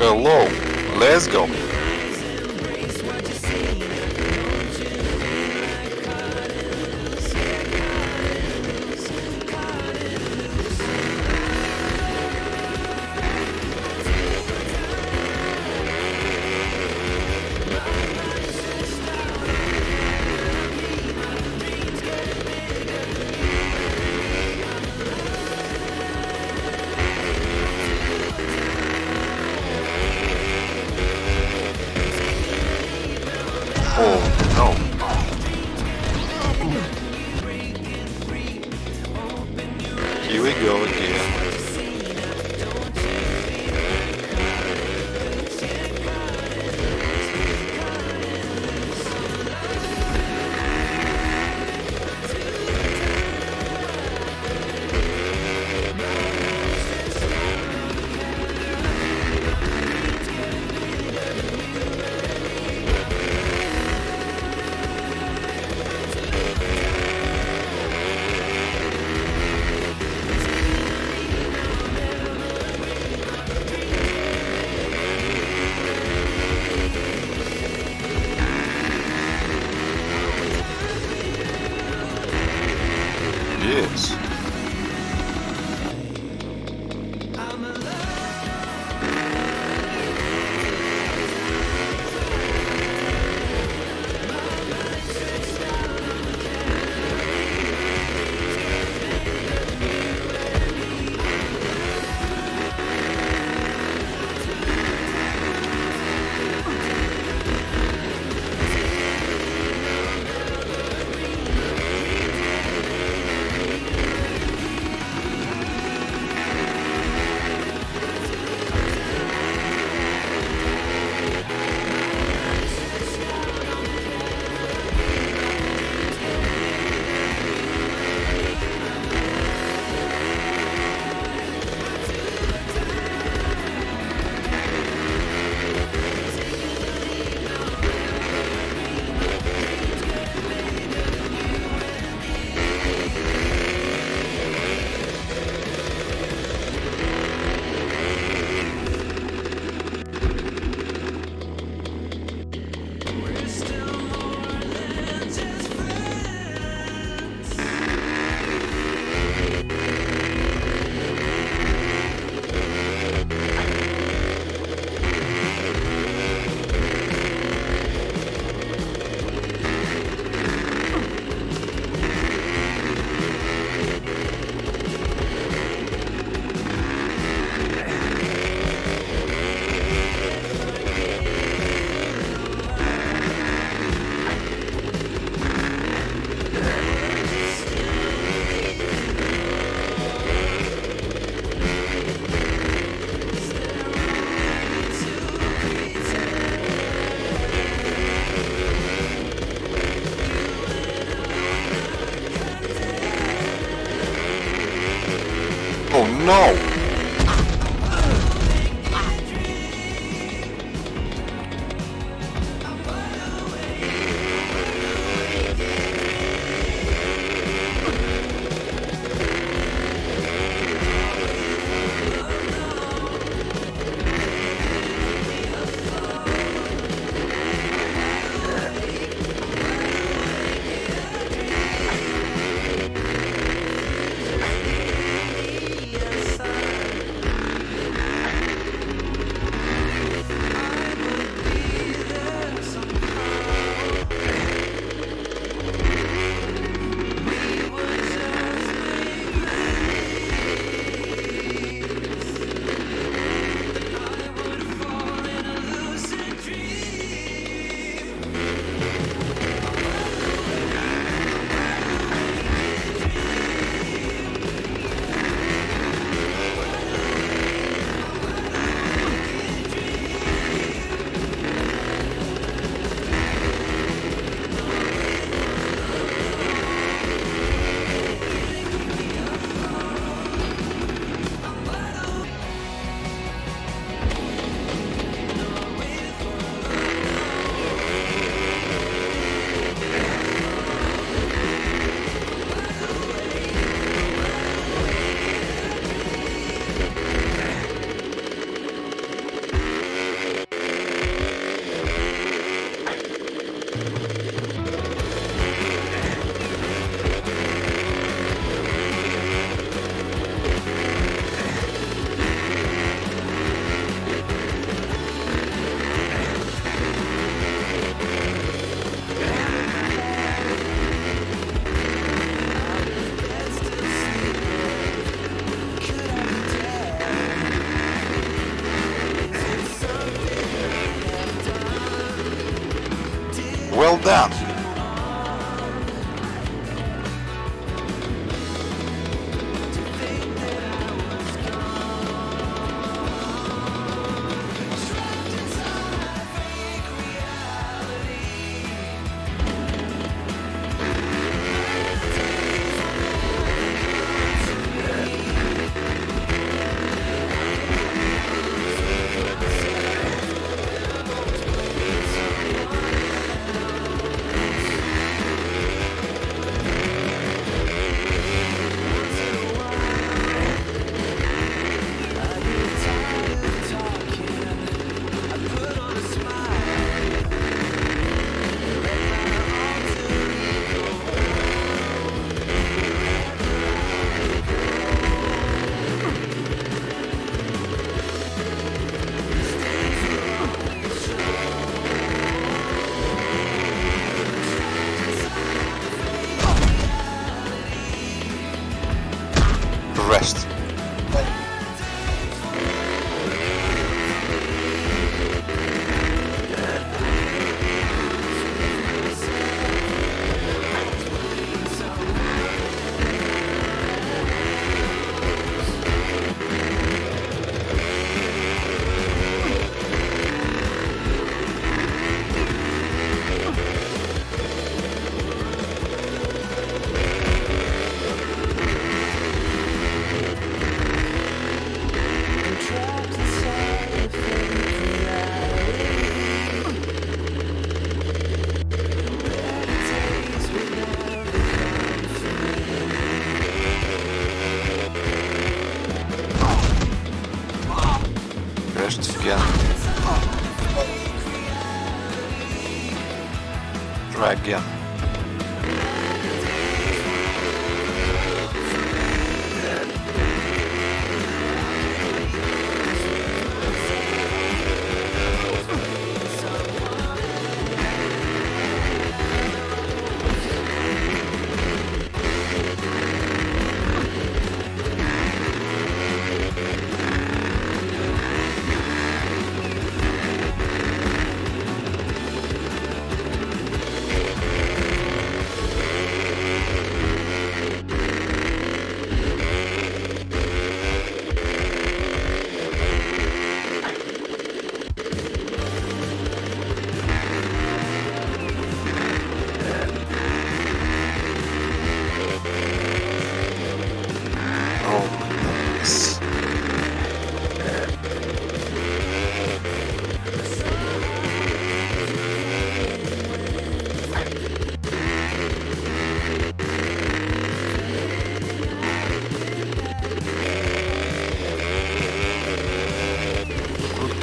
Hello, let's go. still Well again. Try again.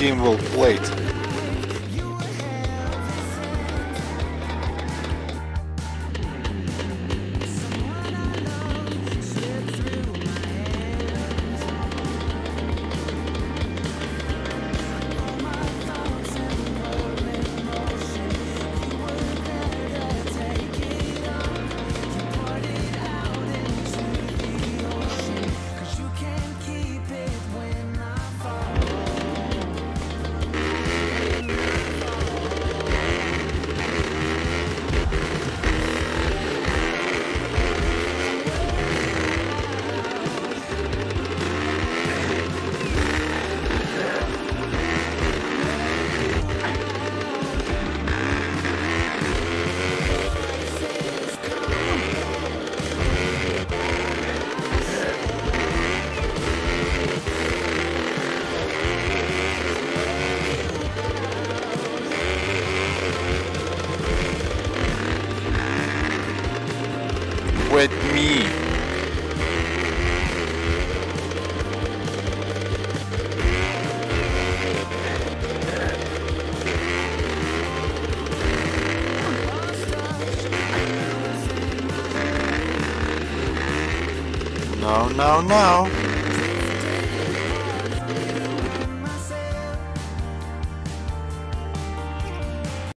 Good game well No, no.